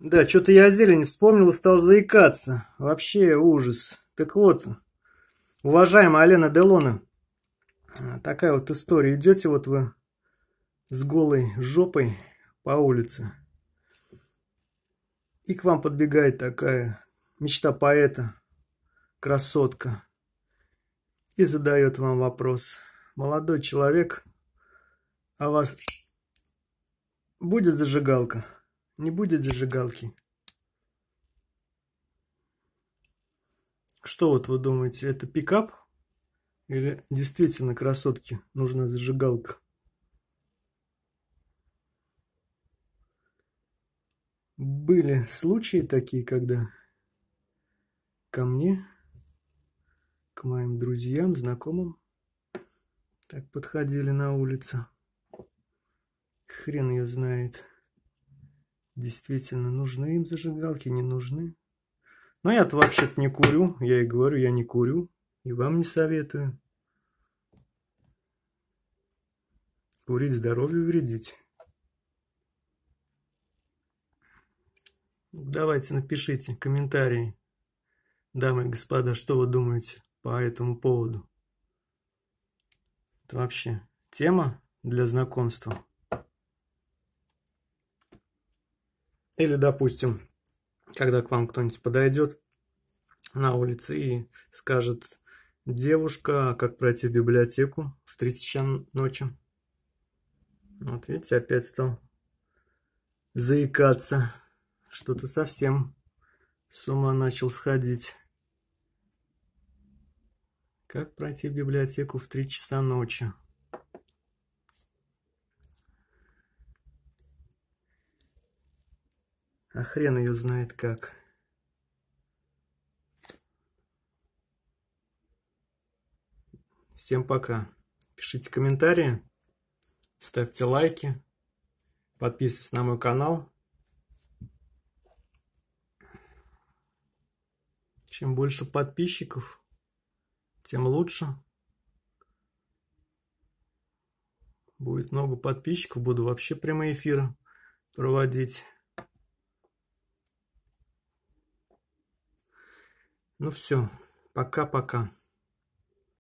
Да, что-то я о зелени вспомнил и стал заикаться. Вообще ужас. Так вот, уважаемая Алена Делона, такая вот история. Идете вот вы с голой жопой по улице, и к вам подбегает такая мечта поэта, красотка, и задает вам вопрос. Молодой человек, а вас будет зажигалка? Не будет зажигалки. Что вот вы думаете, это пикап? Или действительно красотке нужна зажигалка? Были случаи такие, когда ко мне, к моим друзьям, знакомым, так подходили на улице. Хрен ее знает. Действительно, нужны им зажигалки, не нужны. Но я-то вообще-то не курю. Я и говорю, я не курю. И вам не советую. Курить здоровью вредить. Давайте напишите комментарии, дамы и господа, что вы думаете по этому поводу. Это вообще тема для знакомства. Или, допустим, когда к вам кто-нибудь подойдет на улице и скажет, девушка, как пройти в библиотеку в 3 часа ночи. Вот видите, опять стал заикаться. Что-то совсем с ума начал сходить. Как пройти в библиотеку в 3 часа ночи? А хрен ее знает как. Всем пока. Пишите комментарии, ставьте лайки, подписывайтесь на мой канал. Чем больше подписчиков, тем лучше. Будет много подписчиков, буду вообще прямые эфиры проводить. Ну все, пока-пока.